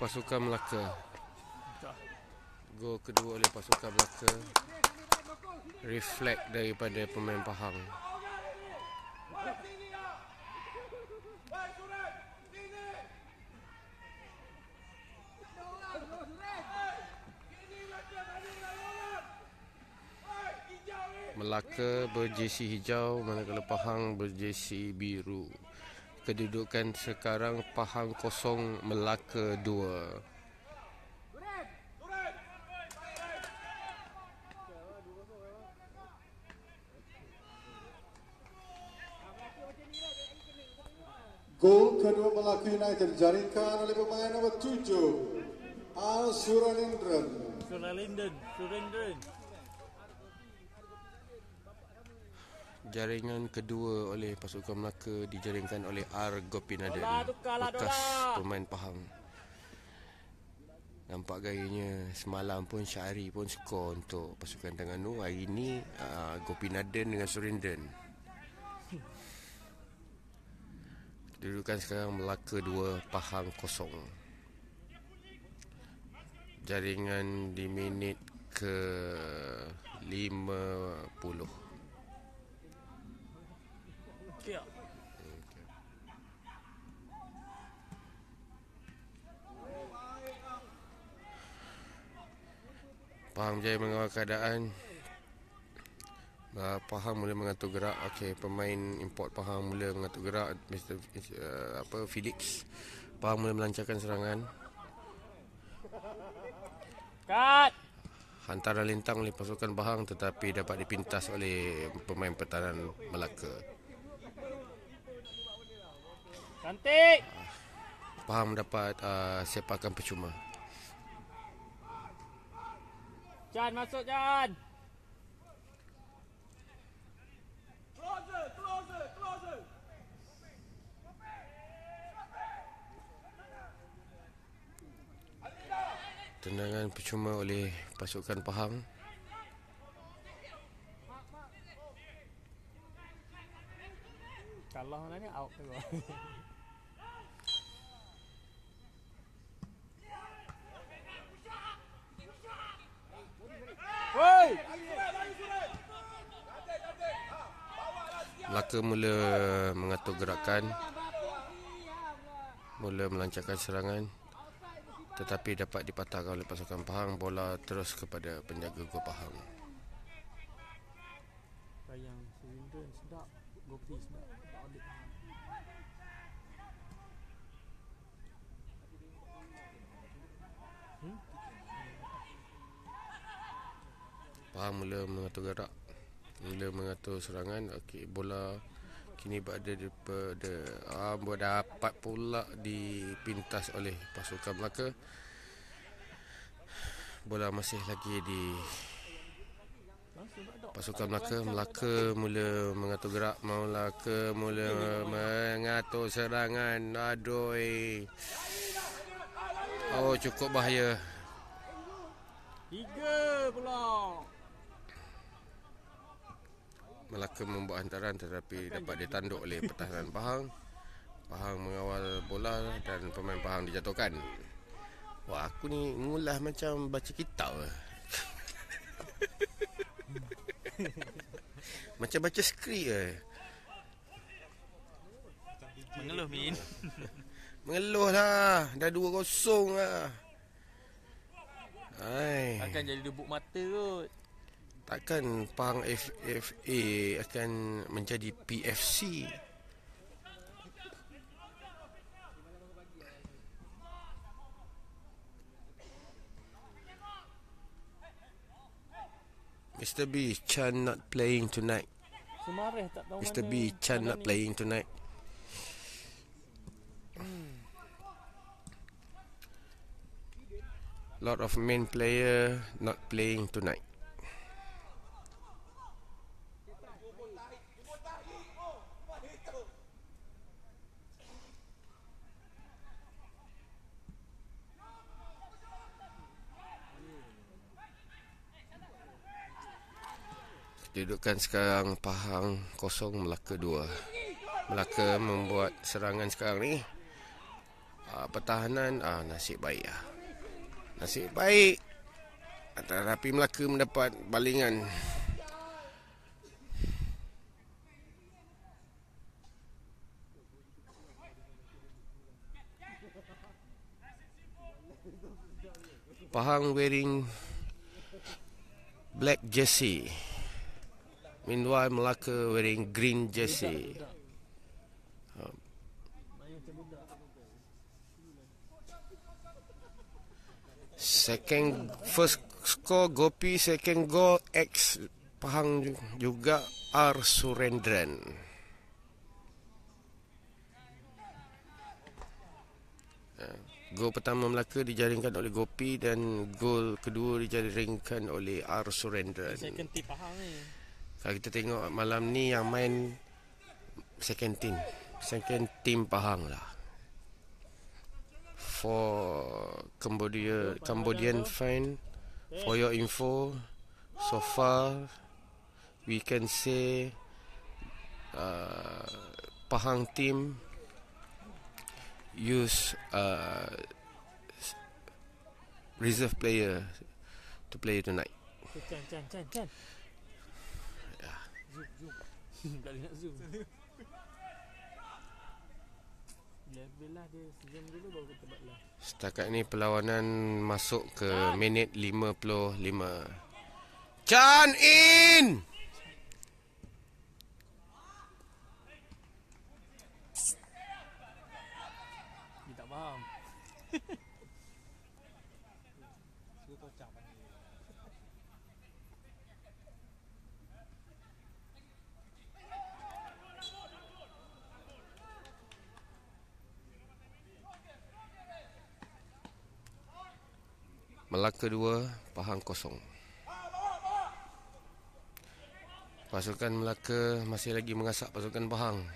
pasukan Melaka. Gol kedua oleh pasukan Melaka. Reflect daripada pemain Pahang. Melaka berjesi hijau manakala Pahang berjesi biru. Kedudukan sekarang Pahang kosong Melaka dua. Gol kedua Melaka United dijaringkan oleh pemain nombor 7 Asuralindran. Suralinden, Surendran. Jaringan kedua oleh pasukan Melaka dijaringkan oleh R. Gopinaden bekas pemain Pahang. Nampak gayanya semalam pun Syahri pun skor untuk pasukan Terengganu. Hari ini uh, Gopinaden dengan Surinden. Kedudukan sekarang Melaka 2, Pahang kosong. Jaringan di minit ke 50. Ya. Pahang Jaya mengawal keadaan uh, Pahang mula mengatur gerak Okey, pemain import Pahang mula mengatur gerak Mr. Uh, apa Felix Pahang mula melancarkan serangan Kat. Hantaran lintang oleh pasukan Pahang Tetapi dapat dipintas oleh pemain pertahanan Melaka Cantik. Pahang mendapat uh, sepakan percuma Jan masuk Jan. Tendangan percuma oleh pasukan Pahang Kalah mana ni out tu. Melaka mula mengatur gerakan Mula melancarkan serangan Tetapi dapat dipatahkan oleh pasukan Pahang. Bola terus kepada penjaga gol Pahang Pahang mula mengatur gerak. Mula mengatur serangan Okey bola Kini berada daripada ah, Bola dapat pula dipintas oleh pasukan Melaka. Bola masih lagi di Pasukan Melaka. Melaka mula mengatur gerak Melaka mula mengatur serangan. Aduh Oh cukup bahaya. Tiga pula. Melaka membuat hantaran tetapi dapat ditanduk oleh pertahanan Pahang. Pahang mengawal bola dan pemain Pahang dijatuhkan. Wah, aku ni ngulah macam baca kitab. lah. macam baca skrip eh. Mengeluh Min. Mengeluh lah. Dah 2-0 lah. Hai. Akan jadi debuk mata kot. Takkan Pahang FFA akan menjadi PFC? Mr. B, Chan not playing tonight. Mr. B, Chan not playing tonight. Lot of main player not playing tonight. Kedudukan sekarang Pahang kosong Melaka dua. Melaka membuat serangan sekarang ni. uh, pertahanan uh, nasib baik lah. Nasib baik tetapi Melaka mendapat balingan Pahang wearing black jersey. Meanwhile Melaka wearing green jersey. Second first score Gopi, second goal X Pahang juga R Surendran. Gol pertama Melaka dijaringkan oleh Gopi dan gol kedua dijaringkan oleh R Surendran. Second team Pahang ni. Kalau kita tengok malam ni yang main second team. Second team Pahang lah. For Cambodia Cambodian fan for your info so far we can say uh, Pahang team use uh, reserve player to play tonight. Chan, Chan, Chan, Chan. Zoom, zoom. tak boleh nak zoom. Level lah dia. Zoom dulu baru kita buat live. Setakat ni perlawanan masuk ke minit 55. Chan in! Dia tak faham. Melaka 2, Pahang kosong. Pasukan Melaka masih lagi mengasak pasukan Pahang.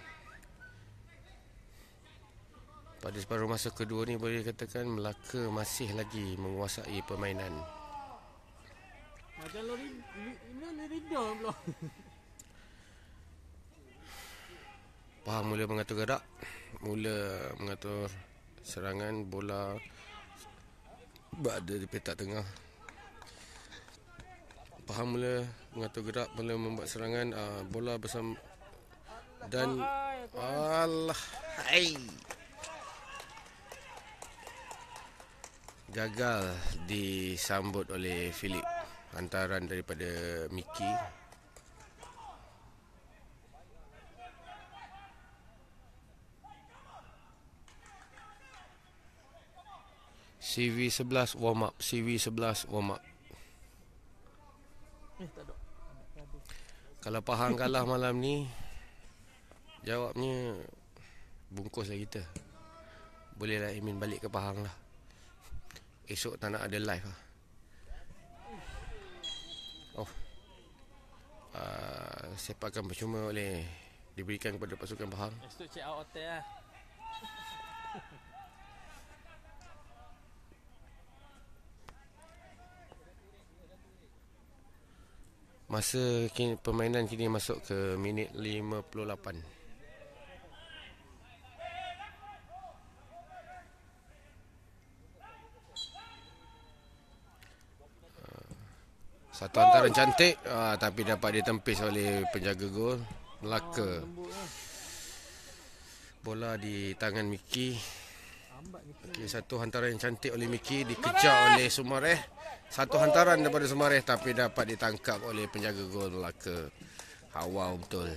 Pada separuh masa kedua ni boleh dikatakan Melaka masih lagi menguasai permainan. Macam pula. Pahang mula mengatur gerak, mula mengatur serangan bola berada di petak tengah. Pahang mula mengatur gerak, mula membuat serangan uh, bola bersama dan Allah hai. Gagal disambut oleh Philip. Hantaran daripada Miki CV11 warm up. CV11 warm up. Eh, tak ada. Kalau Pahang kalah malam ni Jawabnya Bungkuslah kita. Bolehlah Emin balik ke Pahang lah. Esok tak nak ada live lah. Oh. Uh, Sepakan percuma oleh Diberikan kepada pasukan Pahang. Esok check out hotel lah. Masa kini, permainan kini masuk ke minit 58 Satu hantaran cantik ah, Tapi dapat ditempis oleh penjaga gol. Melaka. Bola di tangan Miki okay, Satu hantaran yang cantik oleh Miki Dikejar oleh Sumareh Satu hantaran daripada Sumareh Tapi dapat ditangkap oleh penjaga gol Melaka. Hawa betul.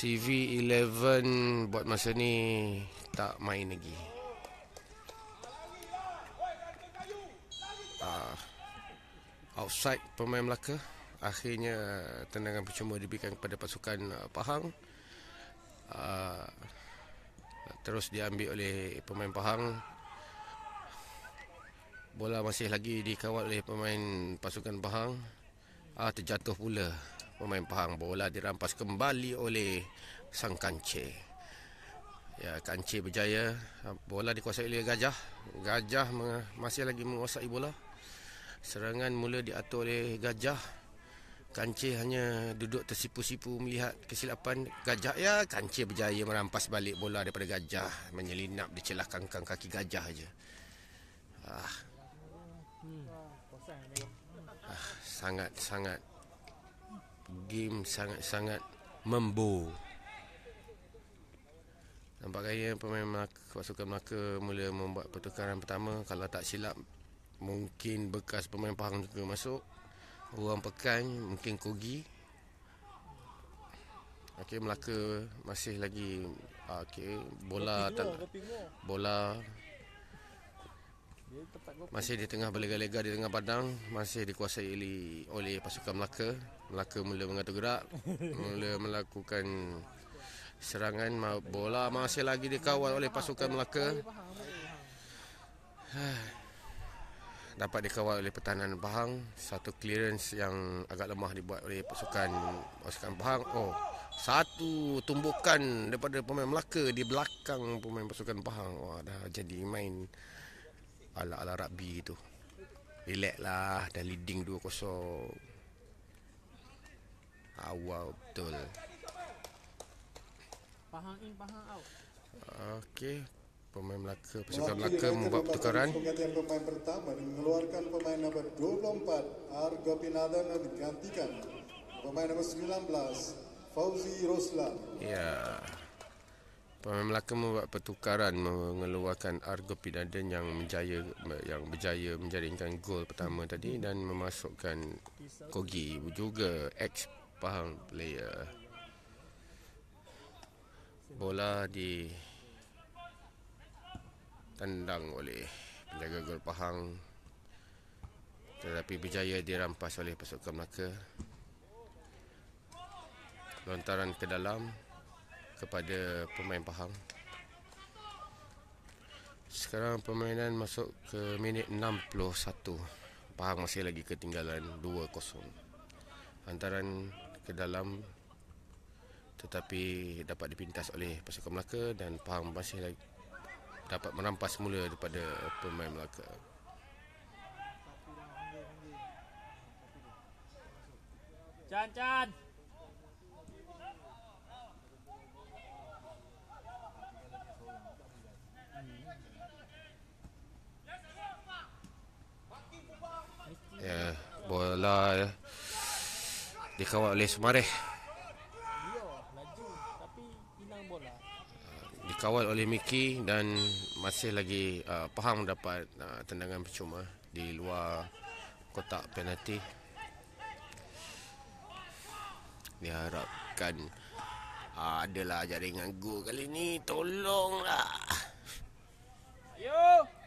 CV11 buat masa ni tak main lagi. Ah, outside pemain Melaka akhirnya tendangan percuma diberikan kepada pasukan uh, Pahang. Uh, terus diambil oleh pemain Pahang. Bola masih lagi dikawal oleh pemain pasukan Pahang. Ah terjatuh pula pemain Pahang. Bola dirampas kembali oleh sang Kance. Ya, Kance berjaya. Bola dikuasai oleh Gajah. Gajah masih lagi menguasai bola. Serangan mula diatur oleh Gajah. Kancil hanya duduk tersipu-sipu melihat kesilapan gajah. Ya, Kancil berjaya merampas balik bola daripada gajah. Menyelinap di celah kangkang kaki gajah aja. Ah, ni. sangat-sangat game sangat-sangat membo. Nampak gaya pemain Melaka, pasukan Melaka mula membuat pertukaran pertama. Kalau tak silap, mungkin bekas pemain Pahang juga masuk. Orang Pekan, mungkin Kogi. Okey, Melaka masih lagi ah, okey, bola tak, bola masih di tengah berlega-lega di tengah padang masih dikuasai oleh, oleh pasukan Melaka. Melaka mula mengatur gerak, mula melakukan serangan bola masih lagi dikawal oleh pasukan Melaka. Dia faham, dia faham. Dapat dikawal oleh pertahanan Pahang. Satu clearance yang agak lemah dibuat oleh pasukan pasukan Pahang. Oh, satu tumbukan daripada pemain Melaka di belakang pemain pasukan Pahang. Wah, dah jadi main ala-ala rugby tu. Relax lah, dah leading 2-0. Awal betul. Pahang in, Pahang out. Okey, pemain Melaka, pasukan Melaka membuat pertukaran. Penggantian pemain pertama dan mengeluarkan pemain nombor 24 Argo Pinadan dan digantikan pemain nombor 19 Fauzi Roslan. Ya. Pemain Melaka membuat pertukaran mengeluarkan Argo Pinaden yang menjaya yang berjaya menjaringkan gol pertama tadi dan memasukkan Kogi juga ex Pahang player. Bola di tendang oleh penjaga gol Pahang tetapi berjaya dirampas oleh pasukan Melaka. Lontaran ke dalam kepada pemain Pahang. Sekarang permainan masuk ke minit 61. Pahang masih lagi ketinggalan 2-0. Hantaran ke dalam tetapi dapat dipintas oleh pasukan Melaka dan Pahang masih lagi dapat merampas semula daripada pemain Melaka. Chan, Chan. Ya, bola dikawal oleh Sumareh. Dia laju tapi hilang bola. Dikawal oleh Miki dan masih lagi uh, Pahang dapat uh, tendangan percuma di luar kotak penalti. Diharapkan uh, adalah jaringan gol kali ni. Tolonglah. Ayo.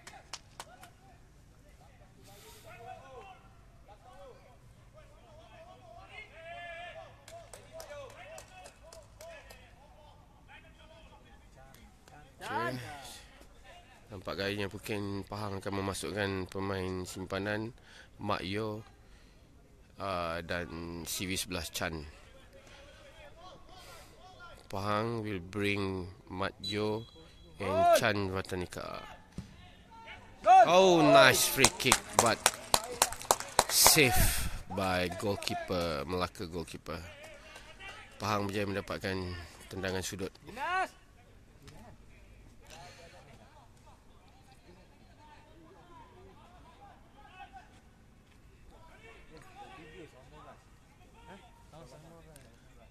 Chan. Nampak gayanya mungkin Pahang akan memasukkan pemain simpanan Mak Yo uh, dan CV11 Chan. Pahang will bring Mat Yo and Chan Watanika. Oh, nice free kick but safe by goalkeeper Melaka goalkeeper. Pahang berjaya mendapatkan tendangan sudut. Dinas.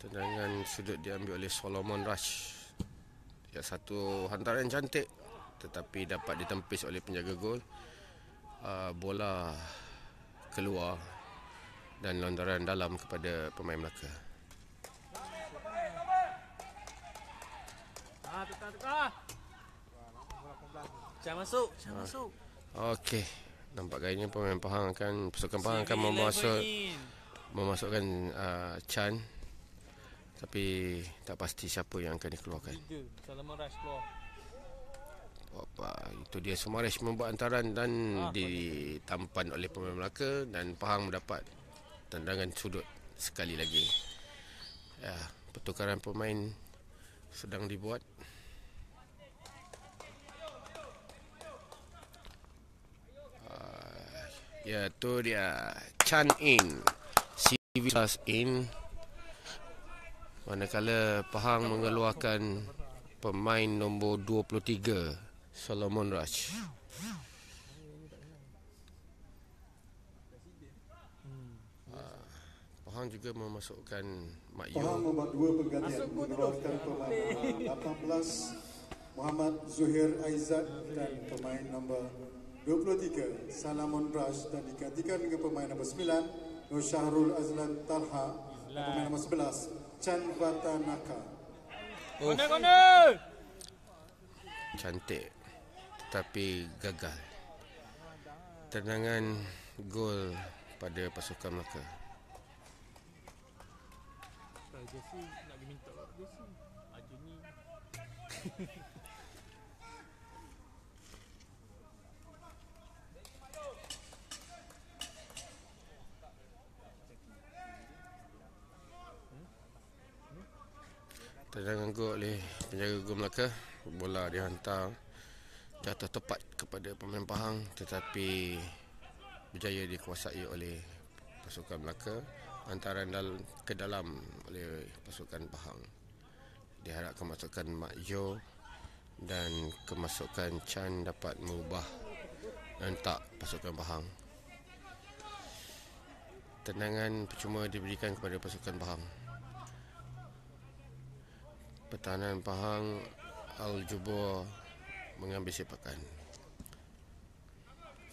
Tendangan sudut diambil oleh Solomon Rush. Ya satu hantaran cantik tetapi dapat ditempis oleh penjaga gol. Uh, bola keluar dan lontaran dalam kepada pemain Melaka. Ah, tukar, tukar. Chan masuk, Chan masuk. Okey, nampak gayanya pemain Pahang akan pasukan Pahang akan memasuk memasukkan uh, Chan tapi tak pasti siapa yang akan dikeluarkan. Tiga. Salman Rush keluar. Apa itu dia Sumaresh membuat hantaran dan Ah, ditampan oleh pemain Melaka dan Pahang mendapat tendangan sudut sekali lagi. Ya, pertukaran pemain sedang dibuat. Ah, ya, tu dia Chan In. CV in manakala Pahang mengeluarkan pemain nombor 23 Solomon Raj. Ah, Pahang juga memasukkan Mak Pahang Yu membuat dua pergantian mengeluarkan pemain 18 Muhammad Zuhair Aizat dan pemain nombor 23 Salamon Raj. Dan digantikan dengan pemain nombor 9 Nur Syahrul Azlan Talha. Dan pemain nombor 11 Chan Vatanaka. Corner, corner! cantik tetapi gagal. Tendangan gol pada pasukan Melaka. Jesse nak pergi minta Jesse. Aju Tendangan gol oleh penjaga gol Melaka. Bola dihantar jatuh tepat kepada pemain Pahang tetapi berjaya dikuasai oleh pasukan Melaka hantaran dal ke dalam oleh pasukan Pahang. Diharapkan kemasukan Mak Jo dan kemasukan Chan dapat mengubah rentak pasukan Pahang. Tendangan percuma diberikan kepada pasukan Pahang. Pertahanan Pahang Al-Jubur mengambil sepakan.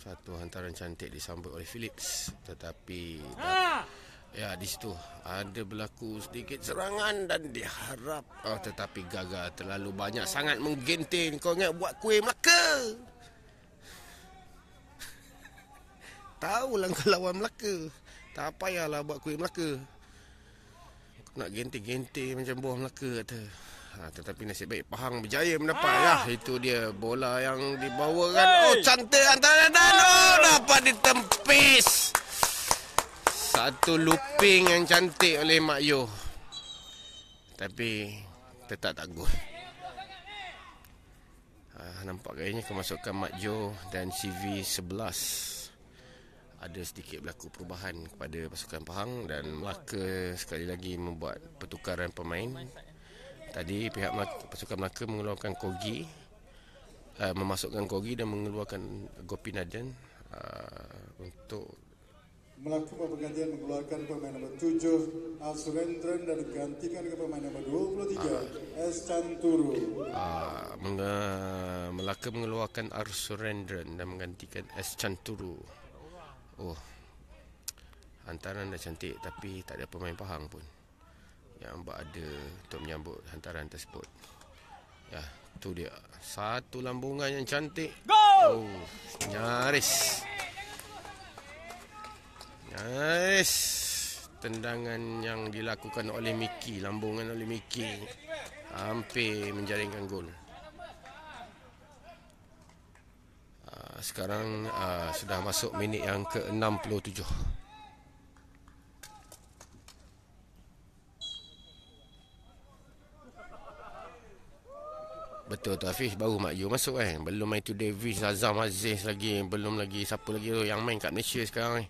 Satu hantaran cantik disambut oleh Phillips tetapi Ah! ya di situ ada berlaku sedikit serangan dan diharap oh, tetapi gagal terlalu banyak sangat menggenting kau ingat buat kuih Melaka tahu lah kau lawan Melaka tak payahlah buat kuih Melaka nak genting-genting macam buah Melaka kata ha, tetapi nasib baik Pahang berjaya mendapat Ah! ya itu dia bola yang dibawakan oh cantik antara dan oh dapat ditempis. Satu looping yang cantik oleh Mak Yo. Tapi tetap tak gol. Ha, nampak gayanya kemasukan Mak Jo dan CV 11 ada sedikit berlaku perubahan kepada pasukan Pahang dan Melaka sekali lagi membuat pertukaran pemain. Tadi pihak Melaka, pasukan Melaka mengeluarkan Kogi uh, memasukkan Kogi dan mengeluarkan Gopinadan uh, untuk Melakukan pergantian mengeluarkan pemain nombor 7 Al Surendran dan digantikan dengan pemain nombor 23 S Chanturu. uh, menge- Melaka mengeluarkan Arsurendran dan menggantikan S Chanturu. Oh. Hantaran dah cantik tapi tak ada pemain Pahang pun yang berada untuk menyambut hantaran tersebut. Ya, tu dia. Satu lambungan yang cantik. Go! Oh, nyaris. Nyaris. Tendangan yang dilakukan oleh Miki, lambungan oleh Miki hampir menjaringkan gol. Sekarang uh, sudah masuk minit yang ke-67. Betul tu Hafiz baru Mak Yu masuk kan Belum main tu Davis Azam Aziz lagi Belum lagi siapa lagi tu Yang main kat Malaysia sekarang ni main.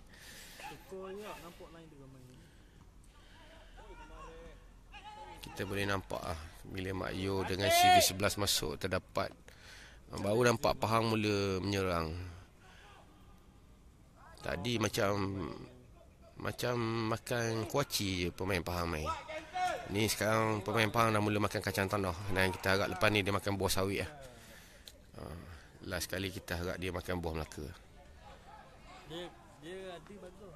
Kita boleh nampak lah Bila Mak Yu dengan CV11 masuk Terdapat Baru nampak Pahang mula menyerang. Tadi macam Macam makan kuaci je pemain Pahang main. Ni sekarang pemain Pahang dah mula makan kacang tanah. Dan kita harap lepas ni dia makan buah sawit lah. Uh, Last kali kita harap dia makan buah Melaka. Dia dia ada bagus.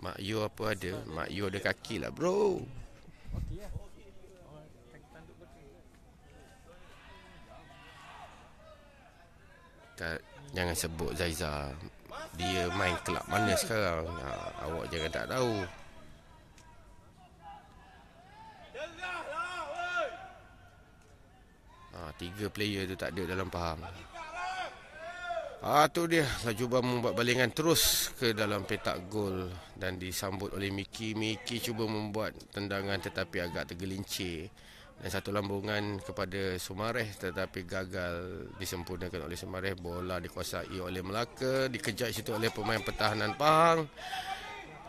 Mak Yu apa ada? Mak Yu ada kaki lah bro. Okey lah. Orang kaki tanduk belakang. Tak, jangan sebut Zaiza. Dia main kelab mana sekarang? Ha, Awak jangan tak tahu. Ha, Tiga player tu tak ada dalam Pahang Ah tu dia. Lajuban membuat balingan terus ke dalam petak gol dan disambut oleh Miki. Miki cuba membuat tendangan tetapi agak tergelincir. Dan satu lambungan kepada Sumareh tetapi gagal disempurnakan oleh Sumareh. Bola dikuasai oleh Melaka dikejar situ oleh pemain pertahanan Pahang.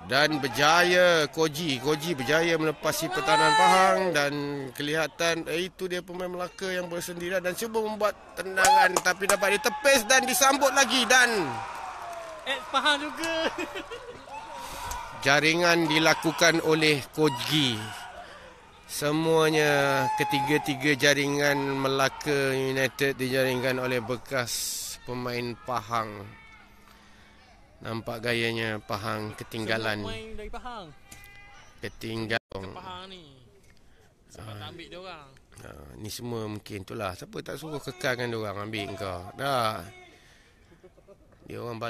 Dan berjaya Koji Koji berjaya melepasi pertahanan Pahang. Dan kelihatan eh, itu dia pemain Melaka yang bersendirian dan cuba membuat tendangan tapi dapat ditepis dan disambut lagi. Dan Eh, faham juga. jaringan dilakukan oleh Koji semuanya ketiga-tiga jaringan Melaka United dijaringkan oleh bekas pemain Pahang nampak gayanya Pahang ketinggalan dari Pahang. ketinggalan Pahang ni. Sebab tak ambil dia orang. Ha, ni semua mungkin itulah. Siapa tak suruh kekalkan dia orang ambil kau. Dah. Dia orang